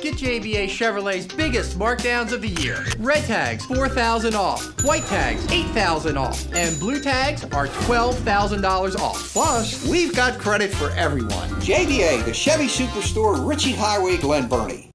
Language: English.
Get JBA Chevrolet's biggest markdowns of the year. Red tags, 4000 off. White tags, 8000 off. And blue tags are $12,000 off. Plus, we've got credit for everyone. JBA, the Chevy Superstore, Ritchie Highway, Glen Burnie.